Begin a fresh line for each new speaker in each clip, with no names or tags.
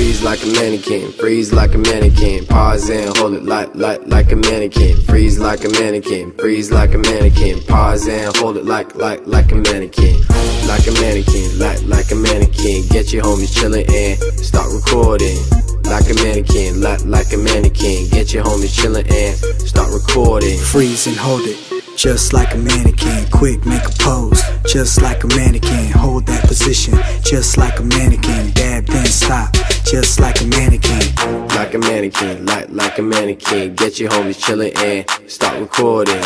Freeze like a mannequin, freeze like a mannequin. Pause and hold it like, like, like a mannequin. Freeze like a mannequin, freeze like a mannequin. Pause and hold it like, like, like a mannequin. Like a mannequin, like, like a mannequin. Get your homies chillin' and start recording. Like a mannequin, like, like a mannequin. Get your homies chillin' and start recording.
Freeze and hold it, just like a mannequin. Quick, make a pose, just like a mannequin. Hold that position, just like a mannequin. Dab, then stop, just like a mannequin.
Like a mannequin, like, like a mannequin. Get your homies chillin' and start recording.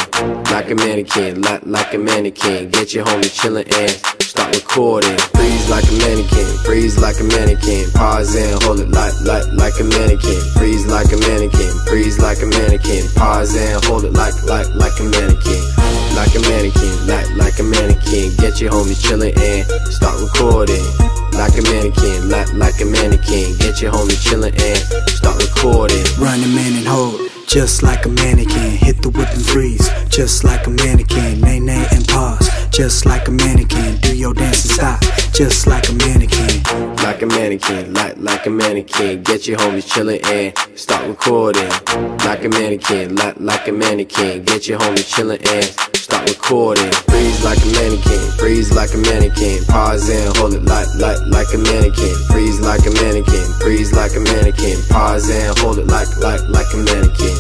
Like a mannequin, like, like a mannequin. Get your homies chillin' and start recording. Freeze like a mannequin, freeze like a mannequin. Pause and hold it like, like, like a mannequin. Freeze like a mannequin, freeze like a mannequin. Pause and hold it like, like, like a mannequin. Like a mannequin, like, like a mannequin. Get your homies chillin' and start recording. Like a mannequin, like, like a mannequin. Get your homies chillin' and start recording.
Running man and hold, just like a mannequin. Hit the whip and freeze, just like a mannequin. Nae, nae, and pause, just like a mannequin. Do your dance and stop, just like a mannequin.
Like a mannequin, like like a mannequin. Get your homies chillin' and start recording. Like a mannequin, like like a mannequin. Get your homies chillin' and start recording. Freeze like a mannequin, freeze like a mannequin. Pause and hold it like like like a mannequin. Freeze like a mannequin, freeze like a mannequin. Pause and hold it like like like a mannequin.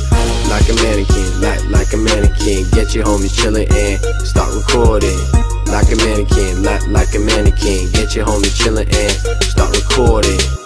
Like a mannequin, like like a mannequin. Get your homies chillin' and start recording. Like a mannequin, like like a mannequin. Get your homies chillin' and start recording.